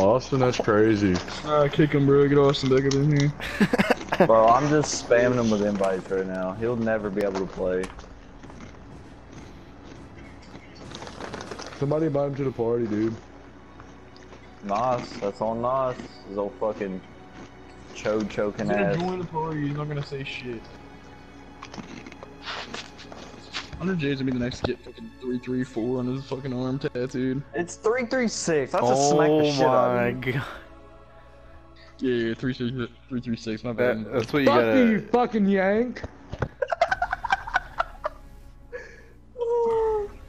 Austin, that's crazy. Uh, kick him, bro. Get Austin back up in here. Bro, I'm just spamming him with invites right now. He'll never be able to play. Somebody invite him to the party, dude. Nas, that's on Nas. His old fucking chode choking He's gonna ass. join the party. He's not gonna say shit. Hunter J's gonna be the next to get fucking three three four on his fucking arm tattooed. It's 336. That's a oh smack the Oh shit out my of him. god. Yeah, yeah, three three three three six. My That, bad. that's what you Fuck gotta. you, you fucking yank.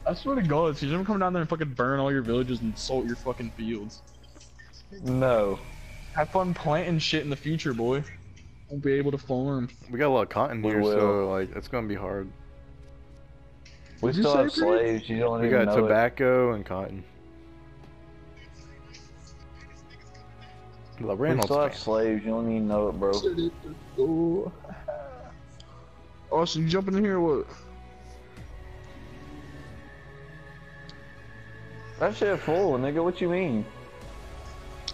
I swear to God, she's gonna come down there and fucking burn all your villages and salt your fucking fields. No. Have fun planting shit in the future, boy. Won't be able to farm. We got a lot of cotton We here, will. so like it's gonna be hard. We Did still say have pretty? slaves. You don't We even got know it. tobacco and cotton. La We Reynolds still have fan. slaves. You don't even know it, bro. Oh. Austin, you jumping in here or what? That shit full, nigga. What you mean?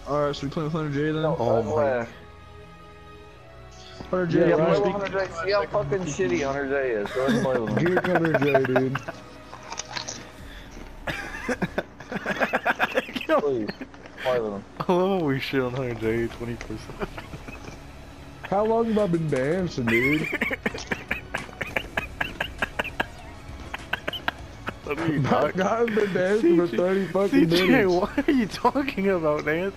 Alright, so we playing with Hunter J then? Oh my- left. Hunter J, Yeah, you play wanna with speak- Hunter J. See how fucking shitty Hunter J is. Go ahead and play with him. Get Hunter J, dude. Please. Play with him. I love how we shit on Hunter J 20%. How long have I been dancing, dude? What are you My talking God, I've been dancing for 30 fucking CJ, minutes. what are you talking about, Nancy?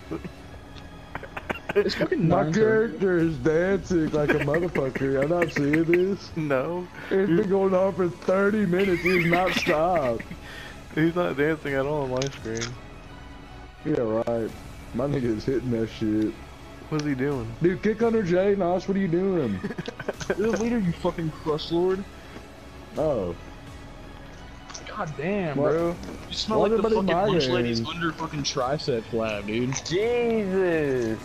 It's fucking My character is dancing like a motherfucker. I'm not seeing this. No, It's been going on for 30 minutes. He's not stopped. he's not dancing at all on my screen. Yeah, right. My nigga's hitting that shit. What's he doing? Dude, kick Hunter J, Nos, what are you doing? You're the leader, you fucking crust lord. Oh. God damn, What? bro. You smell Why like the everybody fucking lunch migrating? lady's under fucking tricep flab, dude. Jesus.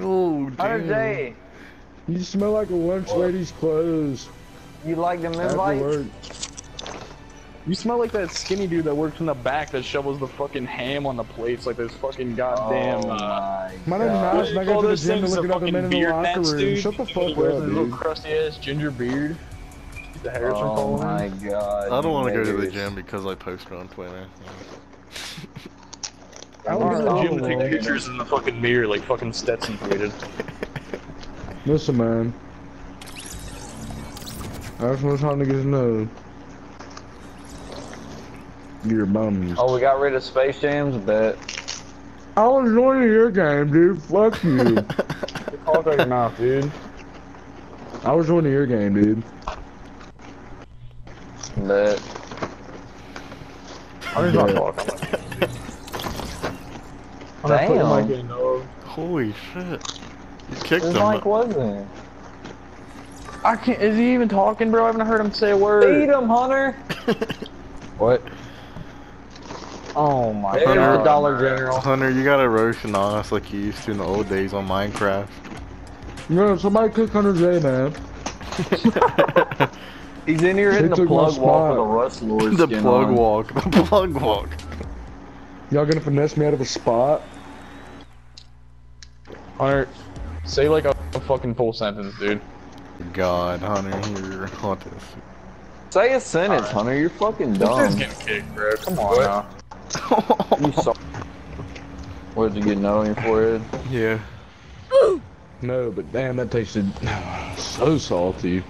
Oh, Hunter damn. You smell like a lunch lady's clothes. You like them After invites? You smell like that skinny dude that works in the back that shovels the fucking ham on the plates like this fucking goddamn. oh uh, my My name's God. Nos, and I go to the gym to look at other men in the beard locker nets, room. dude. Shut the fuck wears up, his little crusty ass ginger beard. The hairs from Oh falling. my god. I don't want to go to the gym because I posted on Twitter. I I'm going to the gym to take pictures in the fucking mirror like fucking Stetson tweeted. Listen, man. I just want trying to get to know. Your bums. Oh, we got rid of Space Jams? Bet. I was joining your game, dude. Fuck you. Talk out your mouth, dude. I was joining your game, dude. Bet. I'm just not talking. I'm not putting my Damn. game, dog. Holy shit! You kicked His him. mic wasn't. I can't. Is he even talking, bro? I haven't heard him say a Feed word. him, Hunter! What? Oh my There's god. the Dollar General. Hunter, you gotta roast and honest like you used to in the old days on Minecraft. No, somebody cook Hunter J, man. He's in here hitting the plug walk with a Rust Lord the skin plug on. walk. The plug walk. Y'all gonna finesse me out of a spot? Hunter, say like a, a fucking full sentence, dude. God, Hunter, you're autistic. Say a sentence, Hunter. You're fucking dumb. getting kicked, bro. Come on now. you saw. What did you get no on your forehead? Yeah. No, but damn, that tasted so salty.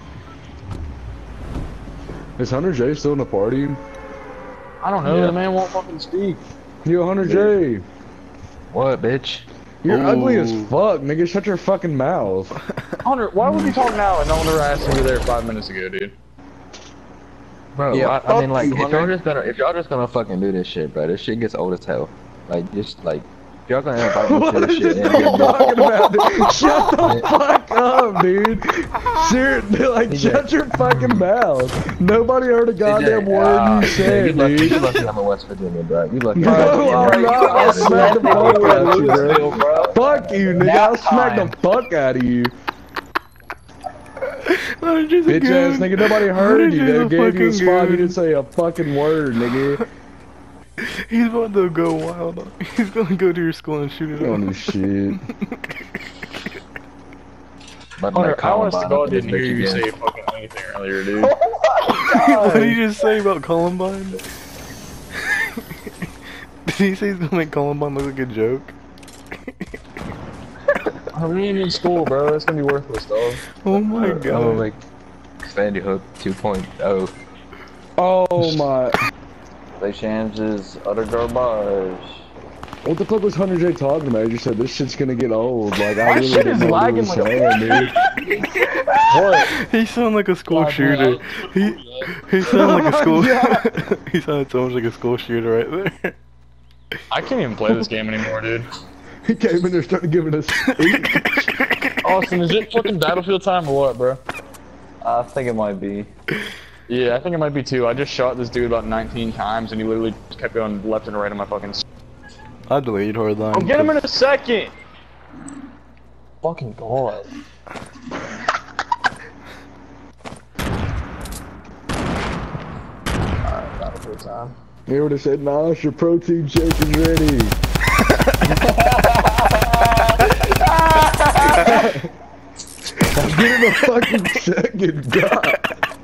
Is Hunter J still in the party? I don't know. Yeah. The man won't fucking speak. Yo, Hunter J, What, bitch? You're Ooh. ugly as fuck, nigga. Shut your fucking mouth. Hunter, why would you talk now and no one ever asked you there five minutes ago, dude? Bro, Yeah, I, I mean, like, you, if y'all just gonna, if y'all just gonna fucking do this shit, bro, this shit gets old as hell. Like, just like, if y'all gonna invite me to this shit, you talking about, dude? Shut the fuck up, dude. Seriously, like, DJ. shut your fucking mouth. Nobody heard a goddamn DJ, word ah, you you said, lucky, you dude. lucky I'm in West Virginia, bro. You lucky. No, I'm not. I'll smack the fuck out of you, bro. Fuck you, nigga. I'll smack the fuck out of you. Bitch ass nigga, nobody heard you. They gave you a spot, you didn't say a fucking word, nigga. He's about to go wild. He's gonna go to your school and shoot it You don't up. do shit. But Hunter, like I honest to God didn't hear you again. say fucking anything earlier, dude. Oh what did you just say about Columbine? did he say he's gonna make Columbine look like a joke? I'm in school, bro. It's gonna be worthless, dog. Oh my god. Oh, like Sandy Hook oh. 2.0. Oh my. They changed his utter garbage. What the fuck was Hunter J talking about? He just said this shit's gonna get old. Like I My really shit didn't is know what he lagging was like saying, dude. What? He sounded like a school God, shooter. bro, He he sounded like a school. he sounded so much like a school shooter right there. I can't even play this game anymore, dude. He came in there started giving us speech. Austin, is it fucking Battlefield time or what, bro? I think it might be. Yeah, I think it might be too. I just shot this dude about 19 times, and he literally kept going left and right on my fucking. s- I deleted Hardline. I'll oh, get him in a second. Fucking god. Alright, Battlefield time. He would have said, "Nah, your protein shake is ready." I'm getting a fucking second. God.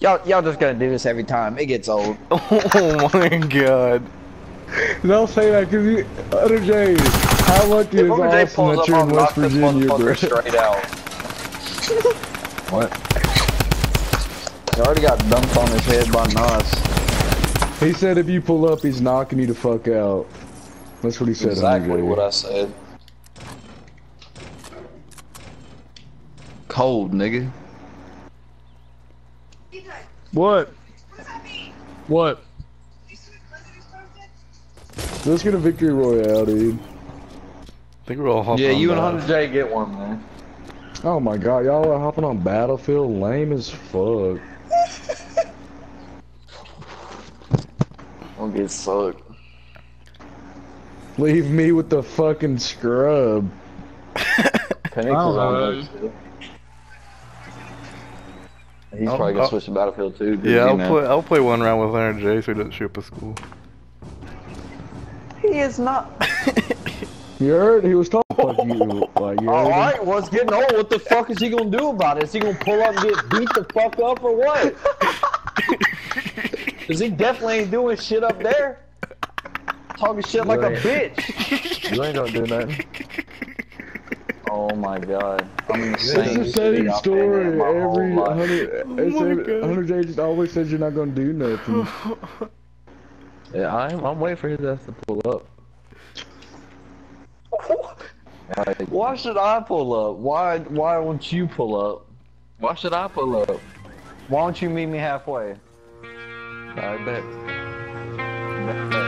Y'all, y'all just gonna do this every time. It gets old. Oh my god. Don't say that because you, Hunter J. How lucky is If Hunter J Austin that you're I'll in West Virginia, bro? straight out. What? He already got dumped on his head by Nas. He said if you pull up, he's knocking you the fuck out. That's what he said. Exactly what I said. Cold, nigga. What? What? Let's get a victory royale, dude. I think we're all hopping Yeah, on you and. Hunter J get one, man. Oh my god, y'all are hopping on Battlefield, lame as fuck. Don't get sucked. Leave me with the fucking scrub. Penix is know, on there still. He's I'll- probably gonna I'll- switch to Battlefield too. Yeah, I'll play. I'll play one round with Hunter J so he doesn't shoot up at school. He is not. You heard? He was talking fuck you. Like, you heard him? Alright, well it's getting old. What the fuck is he gonna do about it? Is he gonna pull up and get beat the fuck up or what? Cause he definitely ain't doing shit up there. Talking shit like a bitch. You ain't gonna do nothing. Oh my god. I'm in the It's same the same story in my whole every life. hundred. Oh It my said, God. Hunter J just always says you're not gonna do nothing. Yeah, I'm, I'm waiting for his ass to pull up. Like, Why should I pull up? Why why won't you pull up? why should I pull up? Why don't you meet me halfway? I bet. Bet.